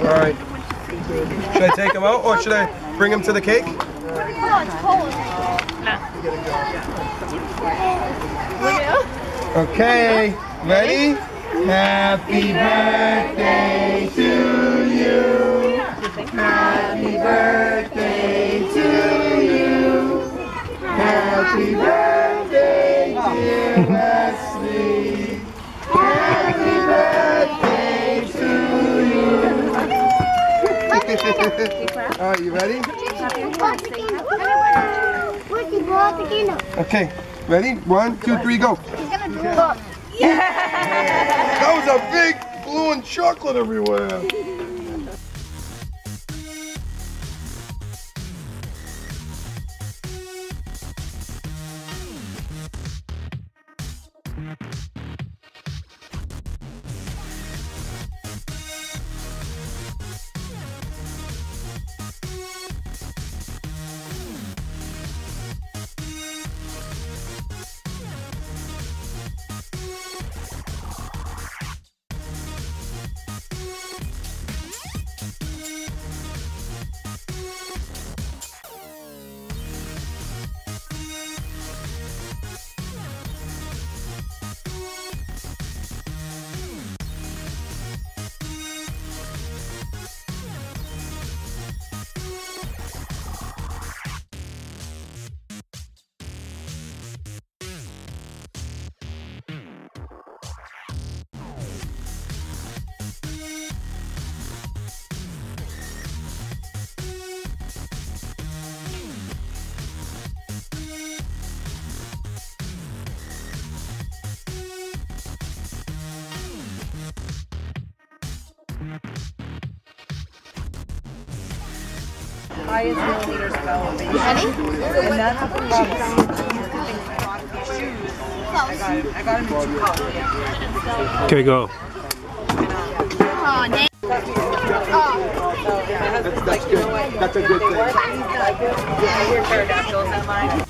All right. Should I take him out or should I bring him to the cake? Okay, ready? Happy birthday to you. Happy birthday to you. Happy birthday, dear Wesley. Happy birthday to you. All right, you ready? Okay, ready? One, two, three, go. That was a big blue and chocolate everywhere. Highest milliliters of elevation. And that's a problem. I got it. Him in two colors. Okay, go. Oh. That's, that's good. That's a good thing. I hear pterodactyls in mine.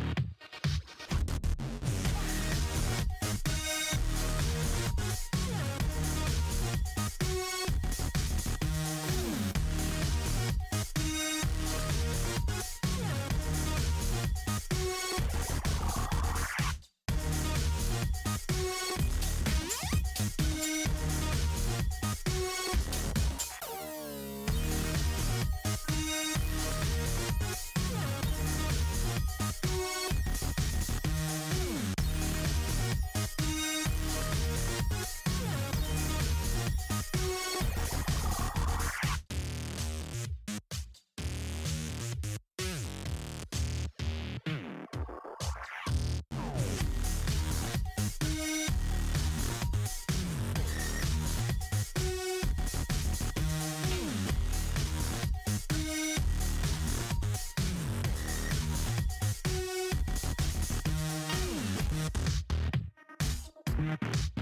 Bye.